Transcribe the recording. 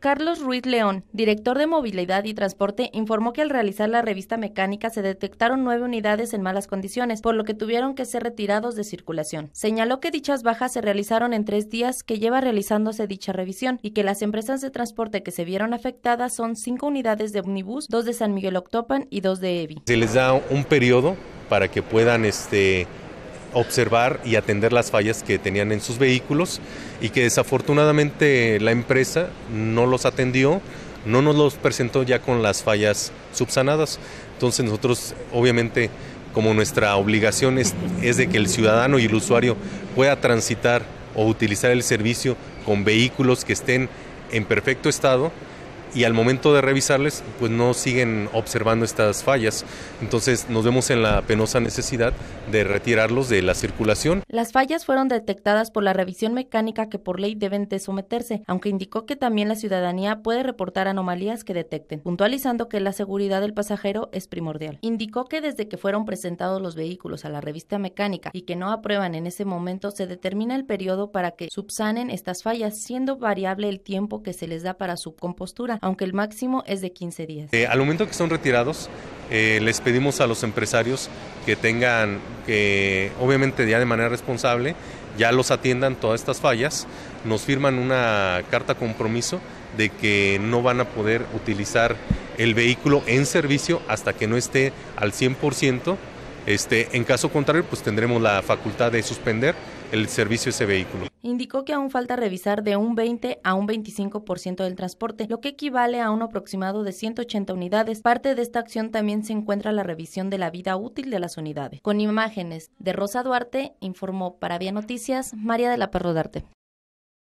Carlos Ruiz León, director de Movilidad y Transporte, informó que al realizar la revista mecánica se detectaron nueve unidades en malas condiciones, por lo que tuvieron que ser retirados de circulación. Señaló que dichas bajas se realizaron en tres días que lleva realizándose dicha revisión y que las empresas de transporte que se vieron afectadas son cinco unidades de Omnibus, dos de San Miguel Octopan y dos de EVI. Se les da un periodo para que puedan este, observar y atender las fallas que tenían en sus vehículos y que desafortunadamente la empresa no los atendió, no nos los presentó ya con las fallas subsanadas. Entonces nosotros obviamente como nuestra obligación es, es de que el ciudadano y el usuario pueda transitar o utilizar el servicio con vehículos que estén en perfecto estado, y al momento de revisarles pues no siguen observando estas fallas. Entonces nos vemos en la penosa necesidad de retirarlos de la circulación. Las fallas fueron detectadas por la revisión mecánica que por ley deben de someterse, aunque indicó que también la ciudadanía puede reportar anomalías que detecten, puntualizando que la seguridad del pasajero es primordial. Indicó que desde que fueron presentados los vehículos a la revista mecánica y que no aprueban en ese momento se determina el periodo para que subsanen estas fallas, siendo variable el tiempo que se les da para su compostura aunque el máximo es de 15 días. Eh, al momento que son retirados, eh, les pedimos a los empresarios que tengan, que obviamente ya de manera responsable, ya los atiendan todas estas fallas, nos firman una carta compromiso de que no van a poder utilizar el vehículo en servicio hasta que no esté al 100%. Este, en caso contrario, pues tendremos la facultad de suspender el servicio de ese vehículo. Indicó que aún falta revisar de un 20 a un 25% del transporte, lo que equivale a un aproximado de 180 unidades. Parte de esta acción también se encuentra la revisión de la vida útil de las unidades. Con imágenes de Rosa Duarte, informó para Vía Noticias María de la Perro Darte.